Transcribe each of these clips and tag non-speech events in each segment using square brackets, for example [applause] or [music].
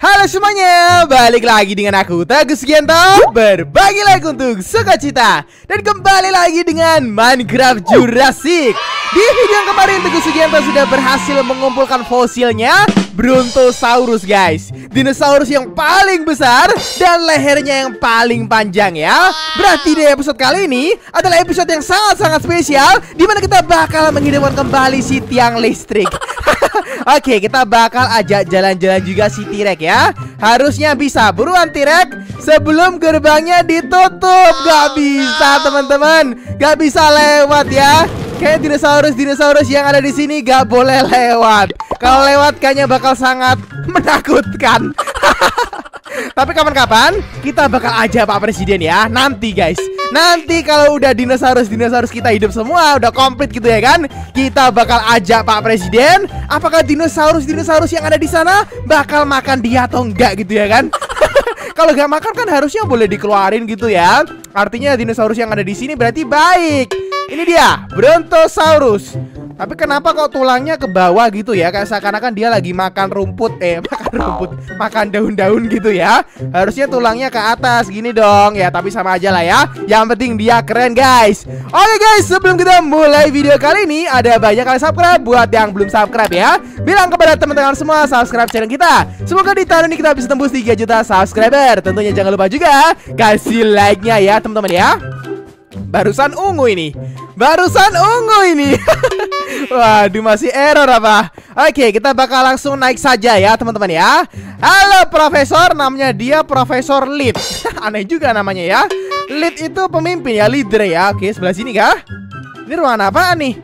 Halo semuanya, balik lagi dengan aku Tegus Gianto Berbagi lagi untuk sukacita. Dan kembali lagi dengan Minecraft Jurassic. Di video yang kemarin Tegus Gianto sudah berhasil mengumpulkan fosilnya Brontosaurus guys. Dinosaurus yang paling besar Dan lehernya yang paling panjang ya. Berarti di episode kali ini adalah episode yang sangat-sangat spesial Di mana kita bakal menghidupkan kembali si tiang listrik. [laughs] Oke, kita bakal ajak jalan-jalan juga si T-Rex ya. Harusnya bisa. Buruan T-Rex sebelum gerbangnya ditutup. Gak bisa, teman-teman. Gak bisa lewat ya. Kayak dinosaurus-dinosaurus yang ada di sini gak boleh lewat. Kalau lewat kayaknya bakal sangat [laughs] menakutkan. [laughs] Tapi kapan-kapan kita bakal aja Pak Presiden ya. Nanti guys. Nanti kalau udah dinosaurus-dinosaurus kita hidup semua Udah komplit gitu ya kan Kita bakal ajak Pak Presiden Apakah dinosaurus-dinosaurus yang ada di sana Bakal makan dia atau enggak gitu ya kan? [laughs] Kalau nggak makan kan harusnya boleh dikeluarin gitu ya. Artinya dinosaurus yang ada di sini berarti baik. Ini dia Brontosaurus tapi kenapa kok tulangnya ke bawah gitu ya? Kayak seakan-akan dia lagi makan rumput Eh, [laughs] makan rumput Makan daun-daun gitu ya. Harusnya tulangnya ke atas gini dong. Ya, tapi sama aja lah ya. Yang penting dia keren guys. Oke guys, sebelum kita mulai video kali ini Ada banyak kali subscribe Buat yang belum subscribe ya. Bilang kepada teman-teman semua subscribe channel kita. Semoga di tahun ini kita bisa tembus 3 juta subscriber. Tentunya jangan lupa juga Kasih like-nya ya teman-teman ya. Barusan ungu ini Barusan ungu ini. [laughs] Waduh masih error apa? Oke kita bakal langsung naik saja ya teman-teman ya. Halo profesor. Namanya dia Profesor Lead [laughs] Aneh juga namanya ya. Lead itu pemimpin ya Leader ya. Oke sebelah sini kah? Ini ruangan apa nih?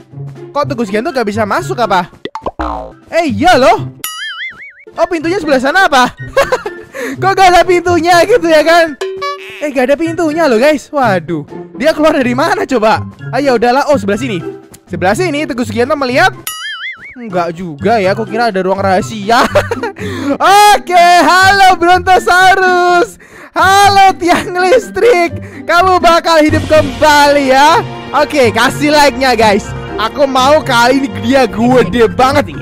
Kok Tegus Gento gak bisa masuk apa? Eh iya loh. Oh pintunya sebelah sana apa? [laughs] Kok gak ada pintunya gitu ya kan Eh gak ada pintunya loh guys. Waduh. Dia keluar dari mana coba? Ayo udahlah. Oh sebelah sini. Sebelah sini Teguh Sugianto melihat. Enggak juga ya Kok kira ada ruang rahasia. [laughs] Oke Halo Brontosaurus. Halo tiang listrik. Kamu bakal hidup kembali ya. Oke kasih like-nya guys. Aku mau kali ini dia gede banget.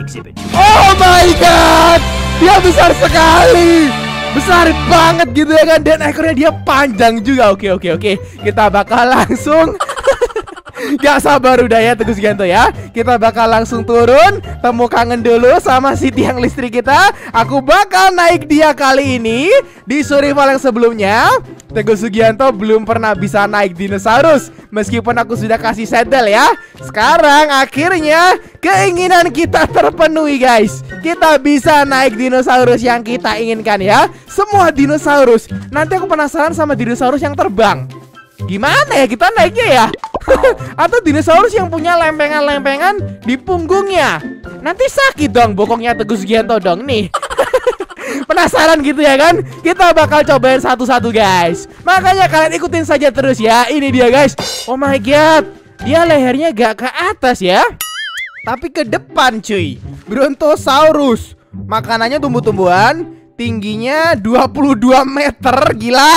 Oh my god! Dia besar sekali besar banget gitu ya kan. Dan ekornya dia panjang juga. Oke oke oke. Kita bakal langsung Gak sabar udah ya Teguh Gianto ya. Kita bakal langsung turun. Temu kangen dulu sama si tiang listrik kita. Aku bakal naik dia kali ini. Di survival yang sebelumnya Teguh Sugianto belum pernah bisa naik dinosaurus. Meskipun aku sudah kasih saddle ya. Sekarang akhirnya Keinginan kita terpenuhi guys. Kita bisa naik dinosaurus yang kita inginkan ya. Semua dinosaurus. Nanti aku penasaran sama dinosaurus yang terbang. Gimana ya kita naiknya ya? [laughs] Atau dinosaurus yang punya lempengan-lempengan di punggungnya. Nanti sakit dong bokongnya Teguh Sugianto dong nih. [laughs] Penasaran gitu ya kan? Kita bakal cobain satu-satu guys. Makanya kalian ikutin saja terus ya. Ini dia guys. Oh my god. Dia lehernya gak ke atas ya. Tapi ke depan cuy. Brontosaurus. Makanannya tumbuh-tumbuhan Tingginya 22 meter Gila.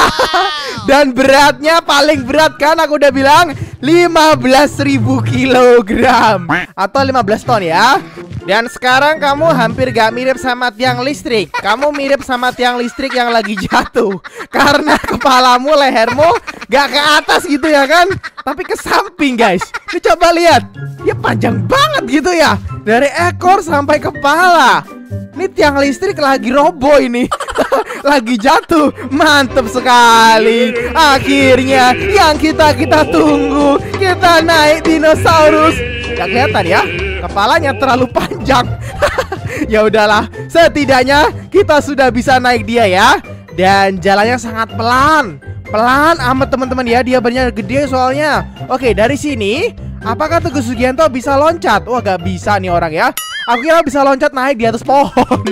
Dan beratnya paling berat kan Aku udah bilang 15.000 kilogram Atau 15 ton ya. Dan sekarang kamu hampir gak mirip sama tiang listrik. Kamu mirip sama tiang listrik yang lagi jatuh. Karena kepalamu, lehermu gak ke atas gitu ya kan? Tapi ke samping guys. Ini coba lihat. Dia panjang banget gitu ya. Dari ekor sampai kepala Ini tiang listrik lagi roboh ini [laughs] Lagi jatuh Mantep sekali Akhirnya yang kita-kita tunggu Kita naik dinosaurus Gak kelihatan ya Kepalanya terlalu panjang. [laughs] ya udahlah, setidaknya kita sudah bisa naik dia ya. Dan jalannya sangat pelan. Pelan amat teman-teman ya, dia banyak gede soalnya. Oke, dari sini apakah Teguh Sugianto bisa loncat? Wah, gak bisa nih orang ya. Aku kira bisa loncat naik di atas pohon.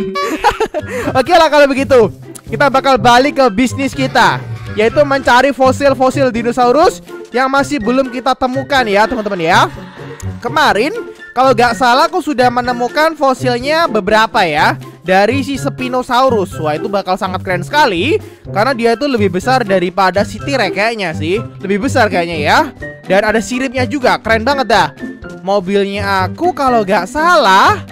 [laughs] Oke lah kalau begitu. Kita bakal balik ke bisnis kita yaitu mencari fosil-fosil dinosaurus yang masih belum kita temukan ya teman-teman ya. Kemarin kalau gak salah aku sudah menemukan fosilnya beberapa ya Dari si Spinosaurus Wah itu bakal sangat keren sekali Karena dia itu lebih besar daripada si T-Rex kayaknya sih Lebih besar kayaknya ya Dan ada siripnya juga Keren banget dah Mobilnya aku kalau gak salah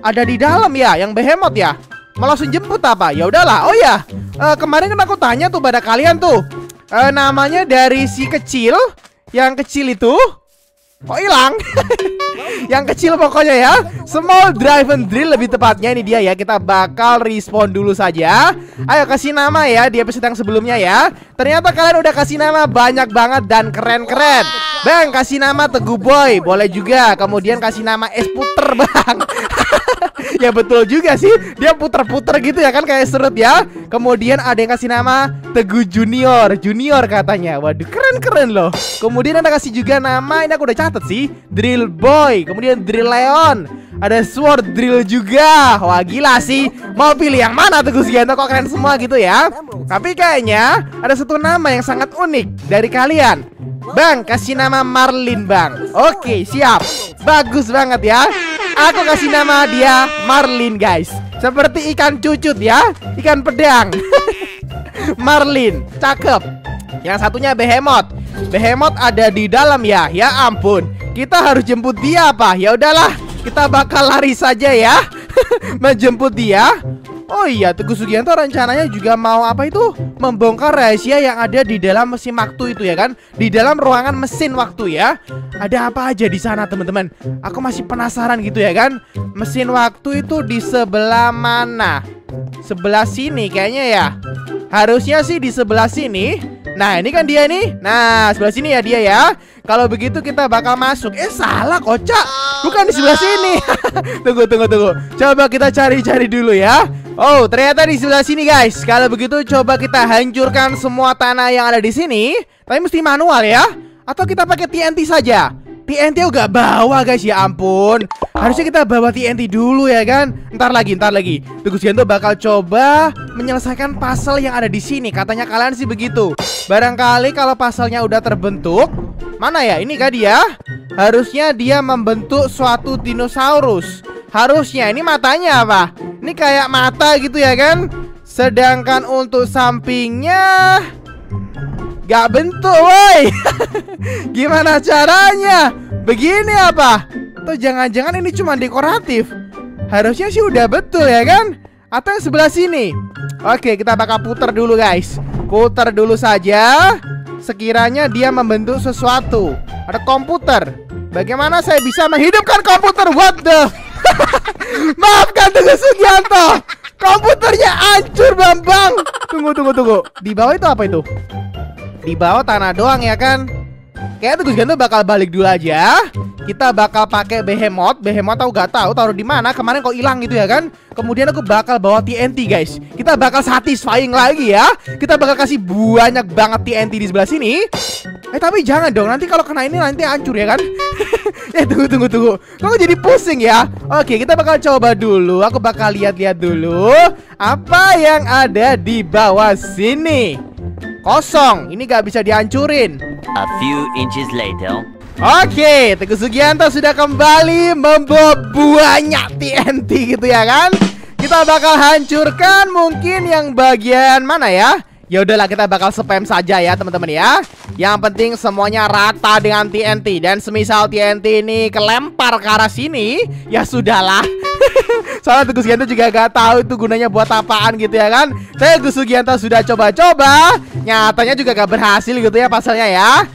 Ada di dalam ya Yang behemoth ya Mau langsung jemput apa? Ya udahlah. Oh ya, uh, kemarin kan aku tanya tuh pada kalian tuh. Uh, namanya dari si kecil, yang kecil itu Kok hilang? [laughs] yang kecil pokoknya ya. Small drive and drill lebih tepatnya Ini dia ya. Kita bakal respon dulu saja. Ayo kasih nama ya Di episode yang sebelumnya ya. Ternyata kalian udah kasih nama banyak banget Dan keren-keren. Bang kasih nama Teguh Boy. Boleh juga. Kemudian kasih nama Es Puter [laughs] bang. Ya betul juga sih. Dia puter-puter gitu ya kan kayak serut ya. Kemudian ada yang kasih nama Teguh Junior. Junior katanya. Waduh keren-keren loh. Kemudian ada kasih juga nama Ini aku udah catat sih Drill Boy Kemudian Drill Leon. Ada Sword Drill juga. Wah gila sih. Mau pilih yang mana Teguh Sugianto Kok keren semua gitu ya? Tapi kayaknya Ada satu nama yang sangat unik Dari kalian. Bang, kasih nama Marlin bang. Oke, siap. Bagus banget ya. Aku kasih nama dia Marlin guys. Seperti ikan cucut ya. Ikan pedang. [laughs] Marlin Cakep. Yang satunya Behemoth Behemoth ada di dalam ya Ya ampun Kita harus jemput dia apa Ya udahlah Kita bakal lari saja ya [laughs] Menjemput dia Oh iya, Teguh Sugianto rencananya juga mau apa itu? Membongkar rahasia yang ada di dalam mesin waktu itu ya kan? Di dalam ruangan mesin waktu ya. Ada apa aja di sana teman-teman? Aku masih penasaran gitu ya kan? Mesin waktu itu di sebelah mana? Sebelah sini kayaknya ya. Harusnya sih di sebelah sini. Nah, ini kan dia nih. Nah, sebelah sini ya dia ya. Kalau begitu kita bakal masuk. Eh, salah kocak. Bukan di sebelah sini. [laughs] tunggu, tunggu, tunggu. Coba kita cari-cari dulu ya. Oh, ternyata di sebelah sini guys. Kalau begitu coba kita hancurkan semua tanah yang ada di sini. Tapi mesti manual ya. Atau kita pakai TNT saja. TNT gak bawa guys. Ya ampun. Harusnya kita bawa TNT dulu ya kan? Ntar lagi, ntar lagi. Tugas Gento bakal coba menyelesaikan puzzle yang ada di sini. Katanya kalian sih begitu. Barangkali kalau puzzle-nya udah terbentuk Mana ya? Ini kah dia? Harusnya dia membentuk suatu dinosaurus. Harusnya. Ini matanya apa? Ini kayak mata gitu ya kan? Sedangkan untuk sampingnya Gak bentuk woi. [laughs] Gimana caranya? Begini apa? Atau jangan-jangan ini cuma dekoratif. Harusnya sih udah betul ya kan? Atau yang sebelah sini? Oke kita bakal putar dulu guys. Putar dulu saja. Sekiranya dia membentuk sesuatu. Ada komputer. Bagaimana saya bisa menghidupkan komputer? What the [laughs] Maafkan Teguh Sugianto. Komputernya hancur Bambang. Tunggu tunggu tunggu. Di bawah itu apa itu Di bawah tanah doang ya kan? Kayaknya Teguh Sugianto bakal balik dulu aja. Kita bakal pakai behemoth. Behemoth aku gak tahu taruh di mana? Kemarin kok hilang gitu ya kan? Kemudian aku bakal bawa TNT guys. Kita bakal satisfying lagi ya. Kita bakal kasih banyak banget TNT di sebelah sini. Eh tapi jangan dong. Nanti kalau kena ini nanti hancur ya kan? [laughs] Eh tunggu tunggu tunggu. Kok jadi pusing ya? Oke kita bakal coba dulu. Aku bakal lihat-lihat dulu apa yang ada di bawah sini kosong ini gak bisa dihancurin a few inches later Oke, Teguh Sugianto sudah kembali membawa banyak TNT gitu ya kan? Kita bakal hancurkan mungkin yang bagian mana ya? Ya udahlah kita bakal spam saja ya teman-teman ya. Yang penting semuanya rata dengan TNT dan semisal TNT ini kelempar ke arah sini, ya sudahlah. [laughs] Soalnya Teguh Sugianto juga gak tahu itu gunanya buat apaan gitu ya kan. Teguh Sugianto sudah coba-coba, nyatanya juga gak berhasil gitu ya pasalnya ya.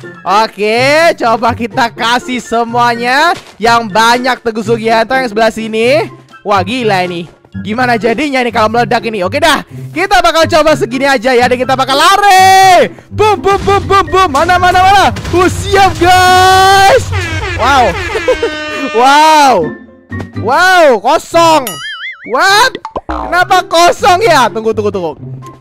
Oke, coba kita kasih semuanya yang banyak Teguh Sugianto yang sebelah sini. Wah, gila ini. Gimana jadinya nih kalau meledak ini? Oke dah, kita bakal coba segini aja ya dan kita bakal lari. Bum bum bum bum bum. Mana mana mana. Oh, siap guys. Wow. [laughs] wow. Wow, kosong. What? Kenapa kosong ya? Tunggu tunggu tunggu.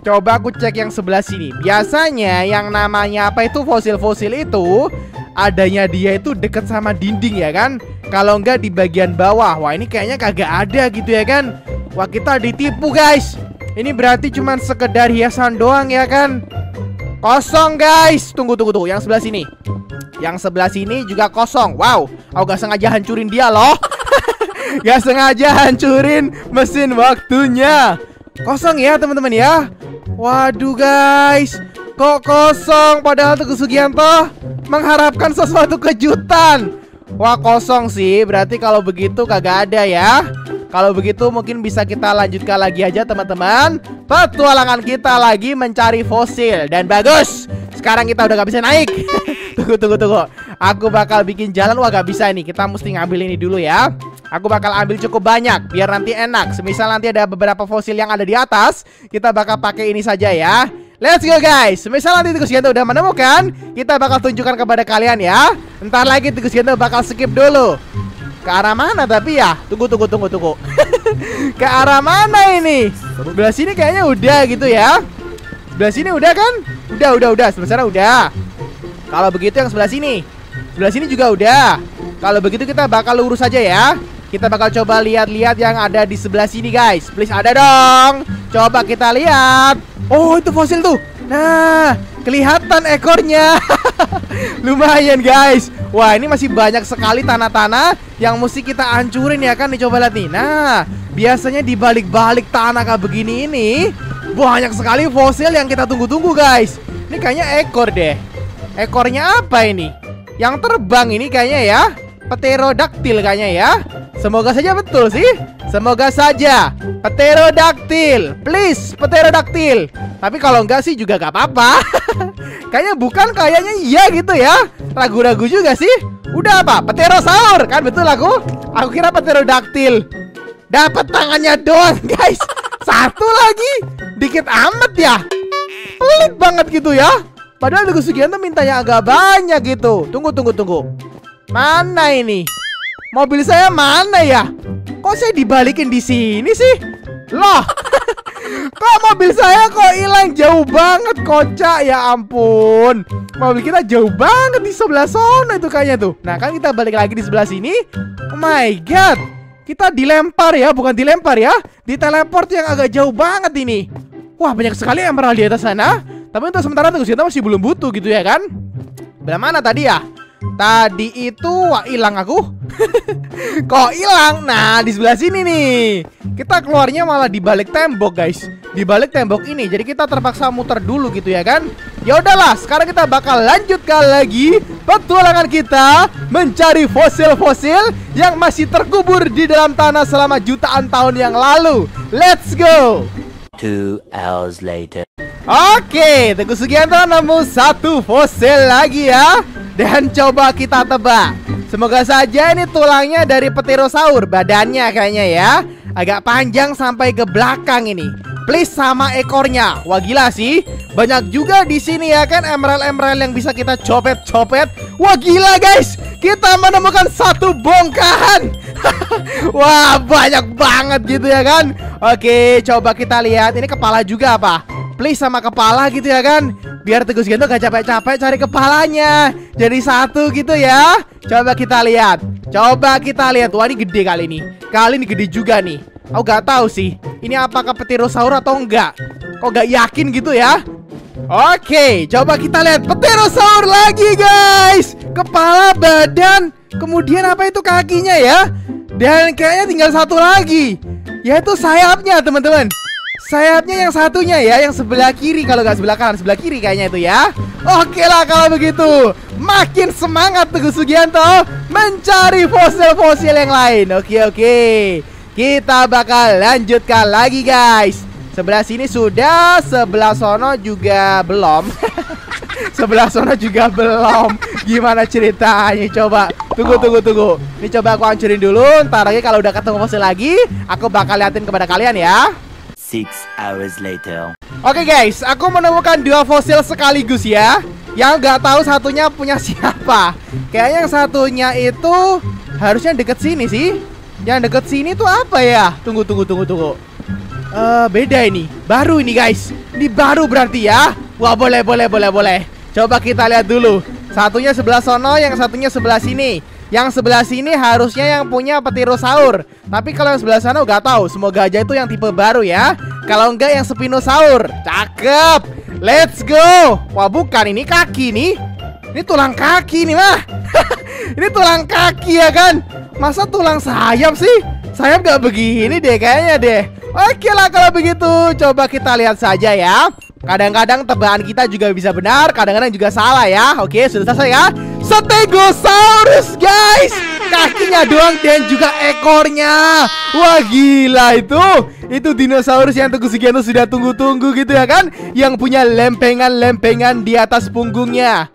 Coba aku cek yang sebelah sini Biasanya yang namanya apa itu fosil-fosil itu Adanya dia itu deket sama dinding ya kan Kalau enggak di bagian bawah Wah ini kayaknya kagak ada gitu ya kan? Wah kita ditipu guys. Ini berarti cuma sekedar hiasan doang ya kan? Kosong guys. Tunggu tunggu tunggu. Yang sebelah sini. Yang sebelah sini juga kosong. Wow. Aku gak sengaja hancurin dia loh. [laughs] Gak sengaja hancurin mesin waktunya. Kosong ya teman-teman ya? Waduh guys. Kok kosong? Padahal Teguh Sugianto Mengharapkan sesuatu kejutan Wah kosong sih. Berarti kalau begitu kagak ada ya. Kalau begitu mungkin bisa kita lanjutkan lagi aja teman-teman. Petualangan kita lagi mencari fosil. Dan bagus. Sekarang kita udah gak bisa naik. [laughs] Tunggu tunggu tunggu. Aku bakal bikin jalan. Wah gak bisa nih Kita mesti ngambil ini dulu ya. Aku bakal ambil cukup banyak Biar nanti enak. Semisal nanti ada beberapa fosil yang ada di atas Kita bakal pakai ini saja ya Let's go guys Semisal nanti Tikus Gento udah menemukan Kita bakal tunjukkan kepada kalian ya Ntar lagi Tikus Gento bakal skip dulu ke arah mana tapi ya? Tunggu tunggu tunggu tunggu. [laughs] Ke arah mana ini? Sebelah sini kayaknya udah gitu ya. Sebelah sini udah kan? Udah udah udah. Sebelah sana udah. Kalau begitu yang sebelah sini. Sebelah sini juga udah. Kalau begitu kita bakal lurus aja ya. Kita bakal coba lihat-lihat yang ada di sebelah sini guys. Please ada dong. Coba kita lihat. Oh itu fosil tuh. Nah, kelihatan ekornya. [laughs] Lumayan guys. Wah ini masih banyak sekali tanah-tanah yang mesti kita hancurin ya kan nih coba lihat nih. Nah biasanya di balik-balik tanah kayak begini ini banyak sekali fosil yang kita tunggu-tunggu guys. Ini kayaknya ekor deh. Ekornya apa ini? Yang terbang ini kayaknya ya. Pterodaktil kayaknya ya. Semoga saja betul sih. Semoga saja. Pterodaktil. Please, pterodaktil. Tapi kalau enggak sih juga gak apa-apa. [laughs] kayaknya bukan, kayaknya iya gitu ya. Ragu-ragu juga sih. Udah apa? Pterosaur kan betul aku? Aku kira pterodaktil. Dapat tangannya doang, [laughs] guys. Satu lagi. Dikit amat ya. Pelit banget gitu ya. Padahal Teguh Sugianto mintanya agak banyak gitu. Tunggu, tunggu, tunggu. Mana ini? Mobil saya mana ya? Kok saya dibalikin di sini sih? Loh, [laughs] kok mobil saya kok hilang jauh banget kocak ya ampun. Mobil kita jauh banget di sebelah sana itu kayaknya tuh. Nah kan kita balik lagi di sebelah sini. Oh my god, kita dilempar ya, bukan dilempar ya, diteleport yang agak jauh banget ini. Wah banyak sekali emerald di atas sana. Tapi untuk sementara tuh kita masih belum butuh gitu ya kan? Belah mana tadi ya? Tadi itu wah hilang aku. [laughs] Kok hilang? Nah, di sebelah sini nih. Kita keluarnya malah di balik tembok, guys. Di balik tembok ini. Jadi kita terpaksa muter dulu gitu ya kan? Ya udahlah, sekarang kita bakal lanjutkan lagi petualangan kita mencari fosil-fosil yang masih terkubur di dalam tanah selama jutaan tahun yang lalu. Let's go. Two hours later. Oke, Teguh Sugianto nemu satu fosil lagi ya. Dan coba kita tebak. Semoga saja ini tulangnya dari pterosaur Badannya kayaknya ya. Agak panjang sampai ke belakang ini Please sama ekornya. Wah gila sih. Banyak juga di sini ya kan emerald-emerald yang bisa kita copet-copet. Wah gila guys. Kita menemukan satu bongkahan. [laughs] Wah banyak banget gitu ya kan. Oke coba kita lihat. Ini kepala juga apa? Please sama kepala gitu ya kan. Biar Teguh Gento gak capek-capek cari kepalanya. Jadi satu gitu ya. Coba kita lihat. Coba kita lihat. Wah ini gede kali ini Kali ini gede juga nih Aku gak tahu sih Ini apakah pterosaur atau enggak Kok gak yakin gitu ya Oke Coba kita lihat Pterosaur lagi guys Kepala, badan Kemudian apa itu kakinya ya Dan kayaknya tinggal satu lagi Yaitu sayapnya teman-teman Sayapnya yang satunya ya, yang sebelah kiri kalau nggak sebelah kanan, sebelah kiri kayaknya itu ya. Oke lah kalau begitu. Makin semangat Teguh Sugianto mencari fosil-fosil yang lain. Oke oke. Kita bakal lanjutkan lagi guys. Sebelah sini sudah, sebelah sono juga belum. [laughs] sebelah sono juga belum. Gimana ceritanya? Coba tunggu tunggu tunggu. Ini coba aku hancurin dulu. Ntar lagi kalau udah ketemu fosil lagi, aku bakal liatin kepada kalian ya. Six hours later. Oke guys, aku menemukan dua fosil sekaligus ya. Yang nggak tahu satunya punya [laughs] siapa. Kayaknya yang satunya itu harusnya deket sini sih. Yang deket sini tuh apa ya? Tunggu tunggu tunggu tunggu. Eh beda ini. Baru ini guys. Ini baru berarti ya. Wah boleh boleh boleh boleh. Coba kita lihat dulu. Satunya sebelah sono, yang satunya sebelah sini. Yang sebelah sini harusnya yang punya pterosaur. Tapi kalau yang sebelah sana nggak tahu. Semoga aja itu yang tipe baru ya. Kalau enggak yang spinosaur. Cakep. Let's go. Wah bukan ini kaki nih. Ini tulang kaki nih mah. [laughs] ini tulang kaki ya kan. Masa tulang sayap sih? Sayap gak begini deh kayaknya deh. Oke lah kalau begitu. Coba kita lihat saja ya. Kadang-kadang tebakan kita juga bisa benar, kadang-kadang juga salah ya. Oke, sudah selesai ya. Stegosaurus guys kakinya doang dan juga ekornya. Wah gila itu. Itu dinosaurus yang Teguh Sugianto sudah tunggu-tunggu gitu ya kan? Yang punya lempengan-lempengan di atas punggungnya.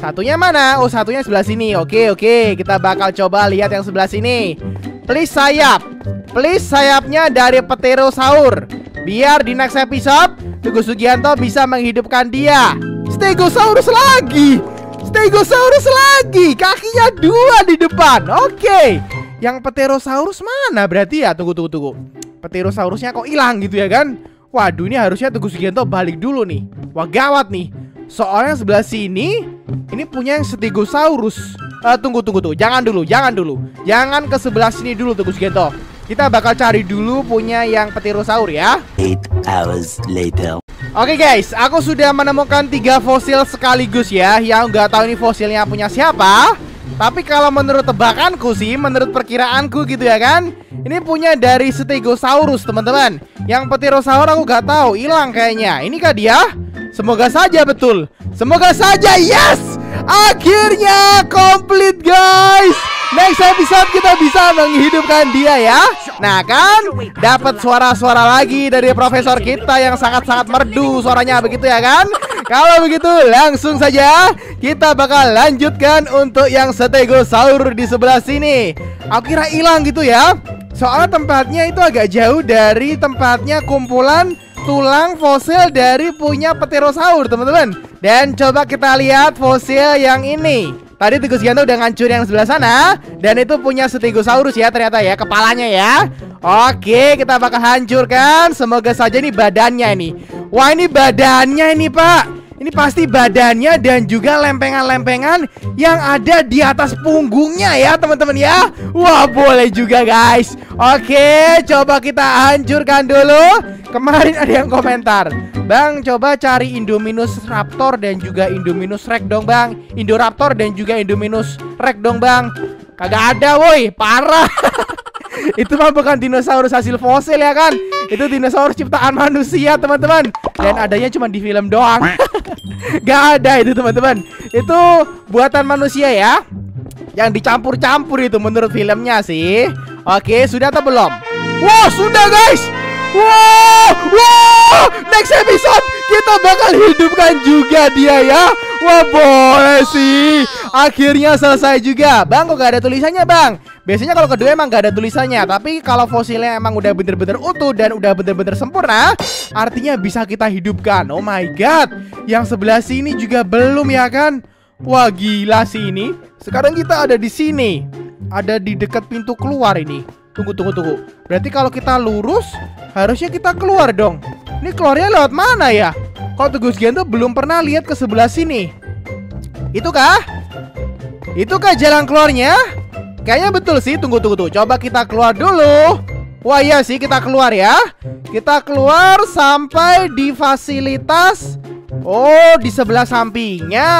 Satunya mana? Oh satunya sebelah sini. Oke oke, kita bakal coba lihat yang sebelah sini. Please sayap. Please sayapnya dari Pterosaur. Biar di next episode Teguh Sugianto bisa menghidupkan dia. Stegosaurus lagi. Stegosaurus lagi. Kakinya dua di depan. Oke. Yang Pterosaurus mana berarti ya? Tunggu tunggu tunggu. Pterosaurusnya kok hilang gitu ya kan? Waduh ini harusnya Teguh Sugianto balik dulu nih. Wah gawat nih. Soalnya sebelah sini ini punya yang Stegosaurus. Uh, tunggu tunggu tuh, jangan dulu, jangan dulu, jangan ke sebelah sini dulu Teguh Sugianto. Kita bakal cari dulu punya yang Pterosaur ya. Eight hours later. Oke guys, aku sudah menemukan tiga fosil sekaligus ya Yang nggak tahu ini fosilnya punya siapa Tapi kalau menurut tebakanku sih, menurut perkiraanku gitu ya kan Ini punya dari Stegosaurus teman-teman Yang Pterosaur aku nggak tahu, hilang kayaknya Ini kah dia? Semoga saja betul. Semoga saja, yes! Akhirnya komplit guys! Next episode kita bisa menghidupkan dia ya. Nah kan? Dapat suara-suara lagi dari profesor kita yang sangat-sangat merdu suaranya begitu ya kan? Kalau begitu langsung saja Kita bakal lanjutkan untuk yang stegosaur di sebelah sini. Aku kira hilang gitu ya. Soalnya tempatnya itu agak jauh dari tempatnya kumpulan tulang fosil dari punya pterosaur teman-teman. Dan coba kita lihat fosil yang ini. Tadi Tigus Gianto udah ngancur yang sebelah sana Dan itu punya Stegosaurus ya ternyata ya Kepalanya ya. Oke kita bakal hancurkan. Semoga saja ini badannya ini. Wah ini badannya ini pak ini pasti badannya dan juga lempengan-lempengan yang ada di atas punggungnya ya teman-teman ya. Wah boleh juga guys. Oke coba kita hancurkan dulu. Kemarin ada yang komentar Bang coba cari Indominus Raptor dan juga Indominus Rex dong bang. Indoraptor dan juga Indominus Rex dong bang. Kagak ada woi. Parah. [laughs] Itu mah bukan dinosaurus hasil fosil ya kan Itu dinosaurus ciptaan manusia teman-teman Dan adanya cuma di film doang [laughs] Gak ada itu teman-teman Itu buatan manusia ya Yang dicampur-campur itu menurut filmnya sih Oke sudah atau belum? Wow sudah guys Wow, wow, next episode kita bakal hidupkan juga dia ya. Wah boleh sih. Akhirnya selesai juga. Bang kok gak ada tulisannya bang? Biasanya kalau kedua emang gak ada tulisannya Tapi kalau fosilnya emang udah bener-bener utuh Dan udah bener-bener sempurna Artinya bisa kita hidupkan. Oh my god Yang sebelah sini juga belum ya kan? Wah gila sih ini. Sekarang kita ada di sini Ada di dekat pintu keluar ini. Tunggu tunggu tunggu. Berarti kalau kita lurus Harusnya kita keluar dong. Ini keluarnya lewat mana ya? Kok Teguh Gianto belum pernah lihat ke sebelah sini? Itu kah? Itu kah jalan keluarnya? Kayaknya betul sih, tunggu tunggu tuh. Coba kita keluar dulu. Wah iya sih, kita keluar ya. Kita keluar sampai di fasilitas Oh, di sebelah sampingnya.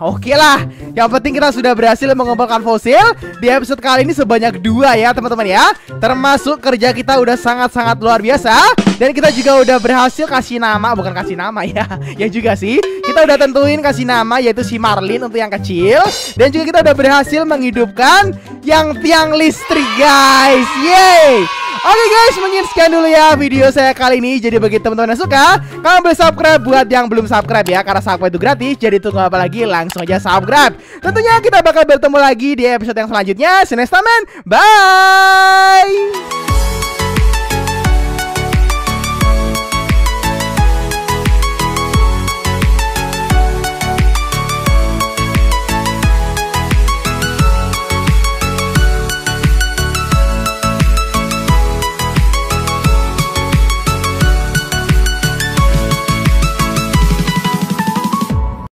Oke lah. Yang penting kita sudah berhasil mengumpulkan fosil di episode kali ini sebanyak dua ya, teman-teman ya. Termasuk kerja kita udah sangat-sangat luar biasa dan kita juga udah berhasil kasih nama, bukan kasih nama ya. [laughs] ya juga sih. Kita udah tentuin kasih nama yaitu si Marlin untuk yang kecil dan juga kita udah berhasil menghidupkan yang tiang listrik, guys. Yeay! Oke guys, mungkin sekian dulu ya video saya kali ini. Jadi bagi teman-teman yang suka, kalian boleh subscribe buat yang belum subscribe ya, karena subscribe itu gratis. Jadi tunggu apa lagi? Langsung aja subscribe. Tentunya kita bakal bertemu lagi di episode yang selanjutnya. See you next time, man. Bye.